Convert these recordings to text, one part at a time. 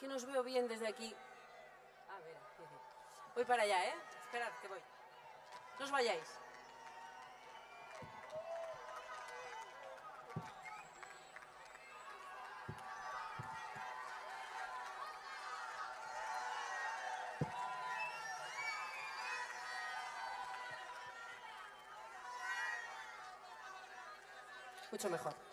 que no os veo bien desde aquí. A ver, voy para allá, ¿eh? Esperad, que voy. No os vayáis. Mucho mejor.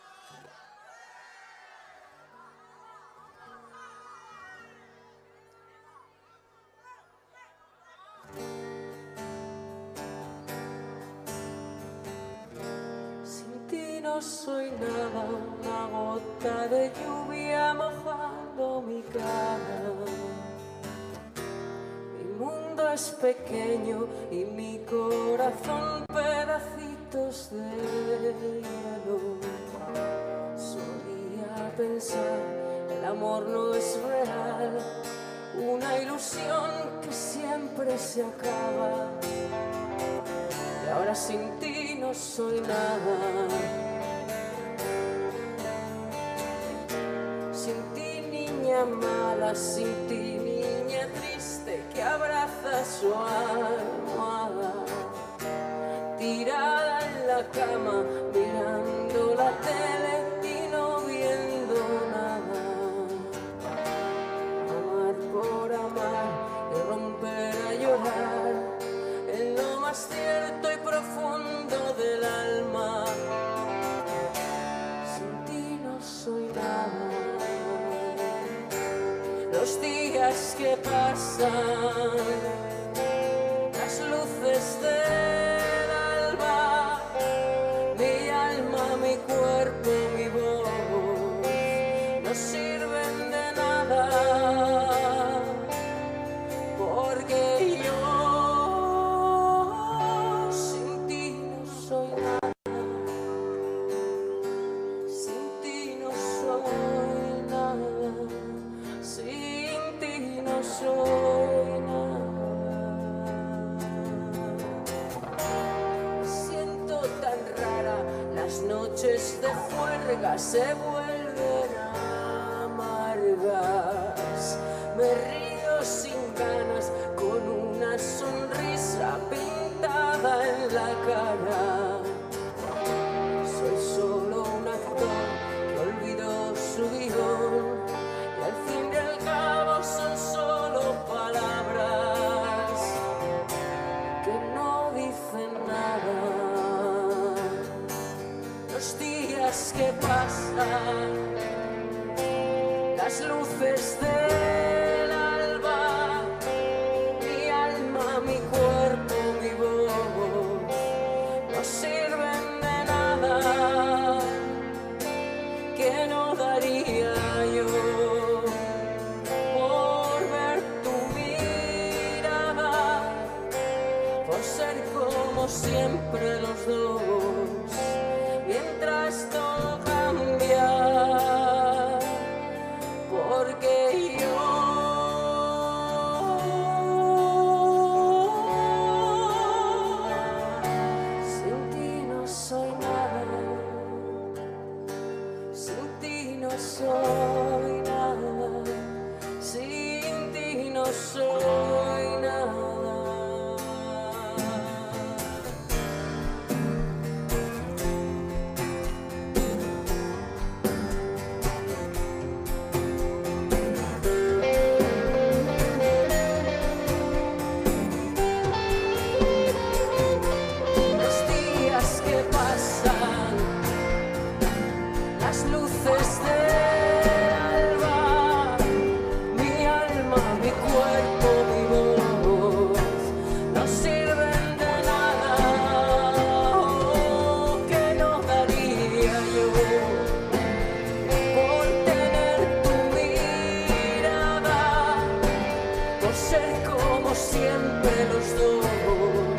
No soy nada, una gota de lluvia mojando mi cara. Mi mundo es pequeño y mi corazón pedacitos de hielo. Solía pensar, el amor no es real, una ilusión que siempre se acaba. Y ahora sin ti no soy nada. Sin ti niña mala, sin ti niña triste que abraza su almohada. Tirada en la cama, mirando la tele Los días que pasan, las luces del se vuelven amargas. Me río sin ganas con una sonrisa pintada en la cara. Pasan las luces del soy nada, sin ti no soy ser como siempre los dos.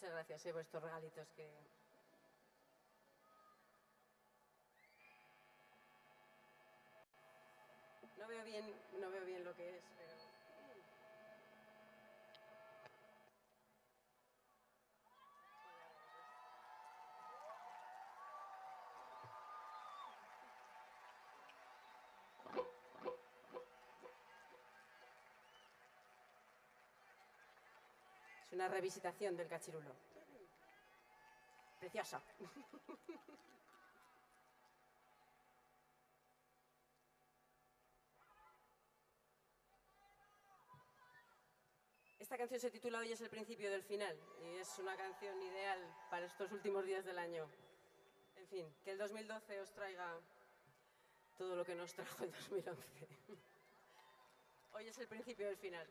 Muchas gracias eh, por estos regalitos que... No veo bien, no veo bien lo que es, pero... Es una revisitación del cachirulo. Preciosa. Esta canción se titula Hoy es el principio del final y es una canción ideal para estos últimos días del año. En fin, que el 2012 os traiga todo lo que nos trajo el 2011. Hoy es el principio del final.